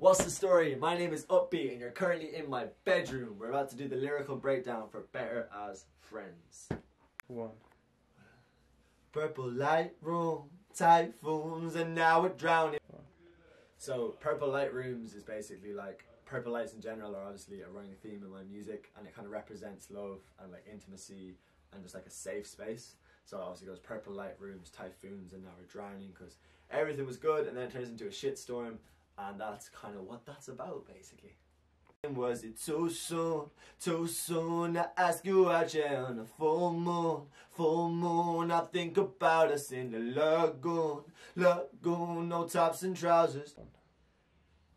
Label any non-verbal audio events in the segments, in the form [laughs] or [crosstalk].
What's the story? My name is Upbeat, and you're currently in my bedroom. We're about to do the lyrical breakdown for Better as Friends. One. Purple light room, typhoons, and now we're drowning. So, purple light rooms is basically like purple lights in general are obviously a running theme in my music, and it kind of represents love and like intimacy and just like a safe space. So, obviously, goes purple light rooms, typhoons, and now we're drowning because everything was good, and then it turns into a shitstorm, and that's kind of what that's about, basically. Was it too soon, too soon to ask you out yeah, on a full moon, full moon? I think about us in the lagoon, lagoon, no tops and trousers.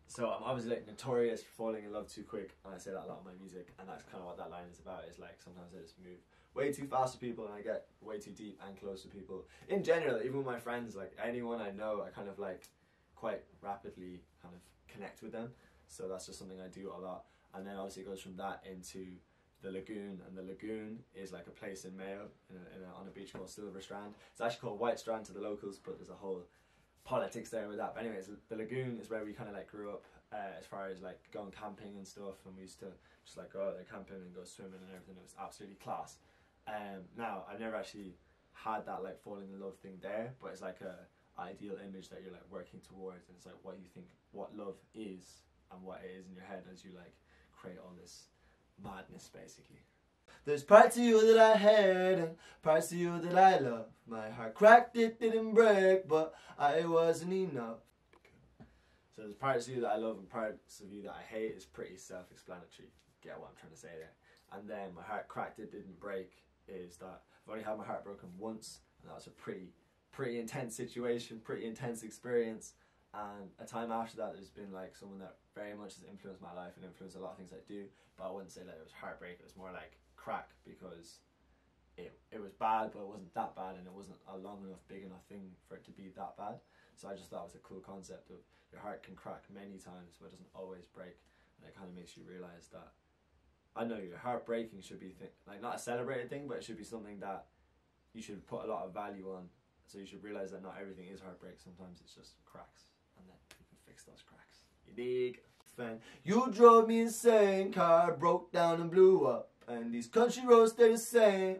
So I'm obviously like notorious for falling in love too quick, and I say that a lot in my music, and that's kind of what that line is about. Is like sometimes I just move way too fast with people, and I get way too deep and close to people. In general, even with my friends, like anyone I know, I kind of like quite rapidly kind of connect with them. So that's just something I do a lot. And then obviously it goes from that into the lagoon, and the lagoon is like a place in Mayo, in a, in a, on a beach called Silver Strand. It's actually called White Strand to the locals, but there's a whole politics there with that. But anyways, the lagoon is where we kind of like grew up, uh, as far as like going camping and stuff, and we used to just like go out there camping and go swimming and everything. It was absolutely class. Um, now I've never actually had that like falling in love thing there, but it's like a ideal image that you're like working towards, and it's like what you think what love is and what it is in your head as you like create all this madness basically. There's parts of you that I hate and parts of you that I love. My heart cracked, it didn't break, but I wasn't enough. So there's parts of you that I love and parts of you that I hate is pretty self-explanatory. Get what I'm trying to say there. And then my heart cracked, it didn't break is that I've only had my heart broken once, and that was a pretty, pretty intense situation, pretty intense experience. And a time after that, there's been like someone that very much has influenced my life and influenced a lot of things I do. But I wouldn't say that it was heartbreak. It was more like crack because it it was bad, but it wasn't that bad, and it wasn't a long enough, big enough thing for it to be that bad. So I just thought it was a cool concept of your heart can crack many times, but it doesn't always break, and it kind of makes you realize that. I know your heart breaking should be th- like not a celebrated thing, but it should be something that you should put a lot of value on. So you should realize that not everything is heartbreak. Sometimes it's just cracks and then you can fix those cracks. You dig? Fan. You drove me insane, car broke down and blew up, and these country roads stay the same.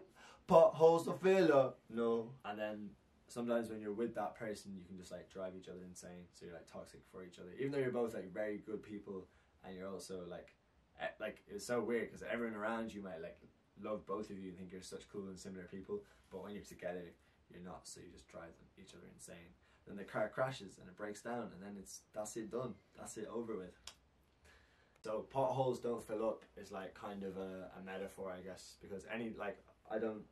Potholes don't fill up, no. And then sometimes when you're with that person, you can just like drive each other insane. So you're like toxic for each other, even though you're both like very good people, and you're also like, eh, like it's so weird because everyone around you might like love both of you and think you're such cool and similar people, but when you're together, you're not. So you just drive them, each other insane. Then the car crashes and it breaks down and then it's that's it done. That's it over with. So potholes don't fill up is like kind of a, a metaphor i guess because any like i don't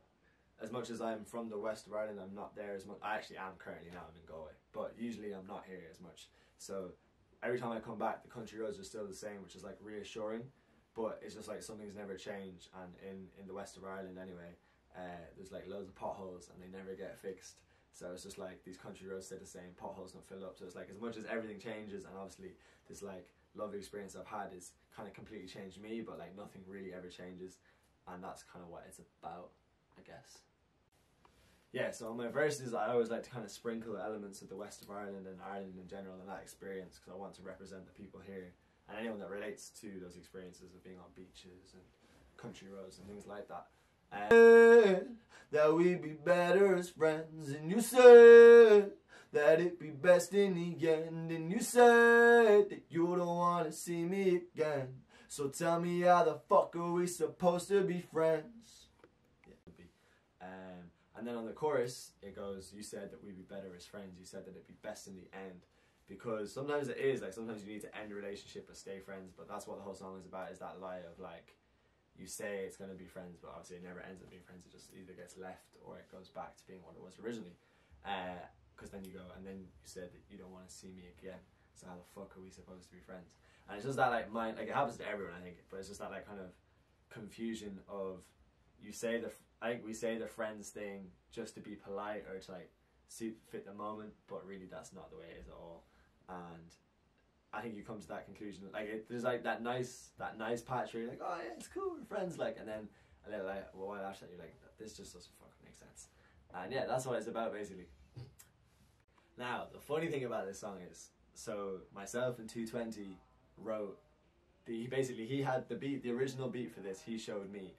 as much as i'm from the west of ireland i'm not there as much i actually am currently now i'm in galway but usually i'm not here as much. So every time i come back the country roads are still the same which is like reassuring but it's just like something's never changed and in in the west of ireland anyway uh, there's like loads of potholes and they never get fixed so it's just like these country roads stay the same, potholes don't fill up. So it's like as much as everything changes, and obviously this like lovely experience I've had is kind of completely changed me, but like nothing really ever changes, and that's kind of what it's about, I guess. Yeah, so on my verses, I always like to kind of sprinkle elements of the west of Ireland and Ireland in general and that experience because I want to represent the people here and anyone that relates to those experiences of being on beaches and country roads and things like that. And that we'd be better as friends, and you said that it'd be best in the end, and you said that you don't want to see me again. So tell me how the fuck are we supposed to be friends? Yeah, um, and then on the chorus, it goes, You said that we'd be better as friends. You said that it'd be best in the end. Because sometimes it is, like, sometimes you need to end a relationship but stay friends. But that's what the whole song is about, is that lie of, like, you say it's going to be friends, but obviously it never ends up being friends. It just either gets left or it goes back to being what it was originally. Because uh, then you go, and then you said that you don't want to see me again. So how the fuck are we supposed to be friends? And it's just that like mind, like it happens to everyone, I think. But it's just that like kind of confusion of you say the I think we say the friends thing just to be polite or to like suit fit the moment, but really that's not the way it is at all. And I think you come to that conclusion. Like it, there's like that nice that nice patch where you're like, oh yeah, it's cool, we're friends. Like, and then a little like, well, while after that, you're like, this just doesn't fucking make sense. And yeah, that's what it's about basically. Now, the funny thing about this song is so myself and 220 wrote the he basically he had the beat the original beat for this he showed me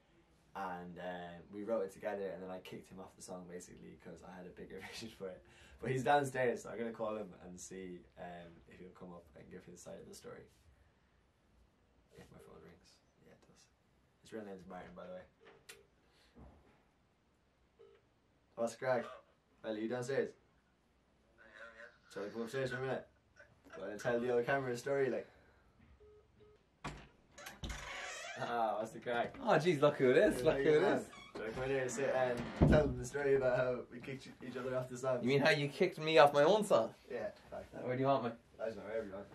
and uh, we wrote it together and then I kicked him off the song basically because I had a bigger [laughs] vision for it. But he's downstairs so I'm gonna call him and see um, if he'll come up and give his side of the story. If my phone rings. Yeah it does. His real name's Martin by the way. What's crack? Well are you downstairs? I am. Yeah. shall I come upstairs for a minute? Go and tell the other camera a story like [laughs] Ah, what's the crack? Oh, jeez, look who it is. Look who it is. So I come in here and sit and tell them the story about how we kicked each other off the song. You mean how you kicked me off my own song? Yeah, fact. Where do you want me? I don't know wherever you want.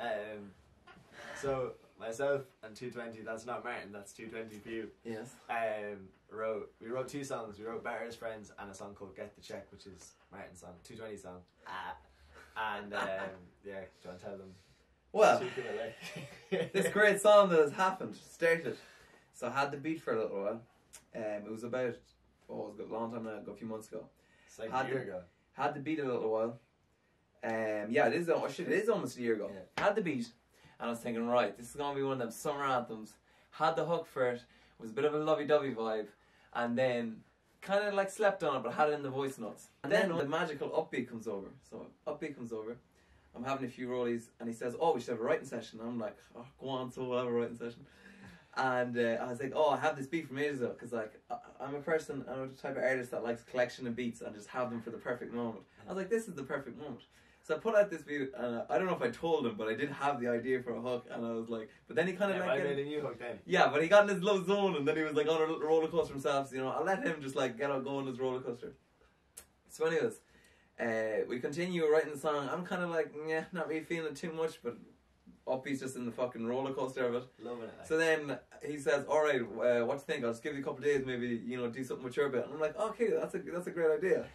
Um, so myself and 220, that's not Martin, that's 220 for you. Yes. Um, wrote we wrote two songs. We wrote Better as Friends and a song called Get the Check, which is Martin's song, 220 song. Ah. And um, yeah, do you want to tell them? Well, Shoot them a like. this great song that has happened started. So I had the beat for a little while. Um, it was about oh, it was a long time now, ago, a few months ago. It's like Had a year the- ago. Had the beat a little while. Um, yeah, it is. Oh shit, it is almost a year ago. Had the beat, and I was thinking, right, this is gonna be one of them summer anthems. Had the hook for it. Was a bit of a lovey-dovey vibe, and then kind of like slept on it, but had it in the voice notes. And then the magical upbeat comes over. So upbeat comes over. I'm having a few rollies, and he says, "Oh, we should have a writing session." I'm like, "Oh, go on, so we'll have a writing session." And uh, I was like, "Oh, I have this beat from ages ago," because like I- I'm a person, I'm the type of artist that likes collection of beats and just have them for the perfect moment. I was like, "This is the perfect moment." So I put out this beat, and I don't know if I told him, but I did have the idea for a hook, and I was like, but then he kind of Yeah, like, I made a new hook then. yeah, but he got in his low zone, and then he was like on a roller coaster himself. So, you know, I let him just like get on go on his roller coaster. So, anyways, uh, we continue writing the song. I'm kind of like, yeah, not really feeling it too much, but Uppy's just in the fucking roller coaster of it. Loving it. Like. So then he says, "All right, uh, what do you think? I'll just give you a couple of days, maybe you know, do something with your bit." And I'm like, "Okay, that's a that's a great idea."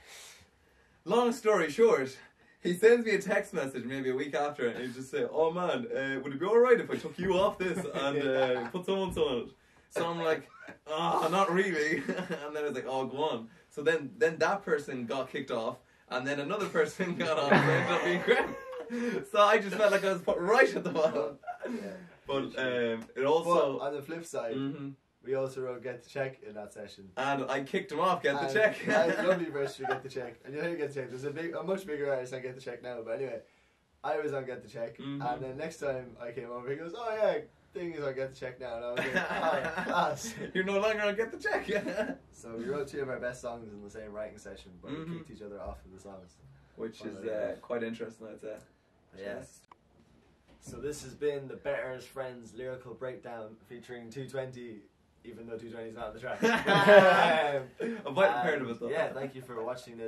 Long story short, he sends me a text message maybe a week after, and he just say, "Oh man, uh, would it be all right if I took you off this and uh, [laughs] put so and on it?" So I'm like, "Ah, not really." [laughs] and then I was like, "Oh, go on." So then then that person got kicked off, and then another person [laughs] got on. and ended up being great. [laughs] So I just felt like I was put right at the bottom. [laughs] yeah. But um, it But also. on the flip side, hmm we also wrote Get the Check in that session. And I kicked him off, get the check. I had a lovely verse for Get the Check. And you know you Get the Check. There's a big, a much bigger artist on Get the Check now. But anyway, I was on Get the Check. Mhm. And then next time I came over, he goes, Oh yeah, thing is on Get the Check now. And I was like, Oh, class. You're no longer gonna get the check. Yeah. So we wrote two of our best songs in the same writing session, but Mhm. we kicked each other off of the songs. Which is uh, quite interesting, I'd say. Yes. So this has been the Better as Friends lyrical breakdown featuring 220, even though 220 is not on the track. [laughs] [laughs] Um, A vital part of it, though. Yeah, thank you for watching this.